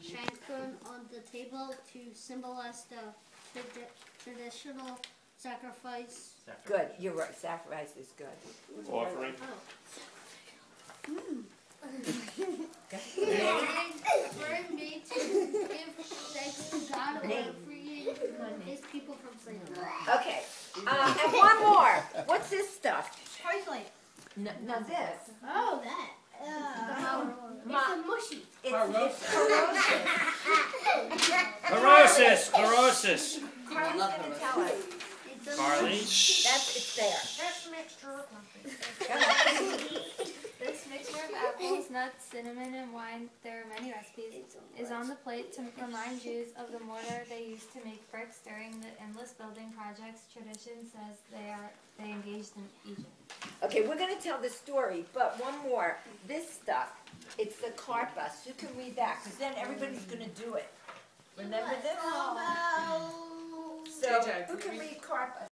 shankum on the table to symbolize the tradi- traditional sacrifice. Good, you're right, sacrifice is good. Offering. Were made to give thanks to God Name. freeing his people from slavery. Okay, uh, and one more, what's this stuff? Poison. No, no, this. Oh, that. Uh, Ma- it's a mushy. It's, it's corrosive. Chlorosis, chlorosis. Carly's gonna tell us, Carly? that's, it's there. This mixture. This mixture of apples, nuts, cinnamon, and wine, there are many recipes, is on the plate to remind Jews of the mortar they used to make bricks during the endless building projects tradition says they are they engaged in Egypt. Okay, we're gonna tell the story, but one more, this stuff, it's the karpas, you can read that, cause then everybody's gonna do it. Remember this? So, JJ, who can read karpas?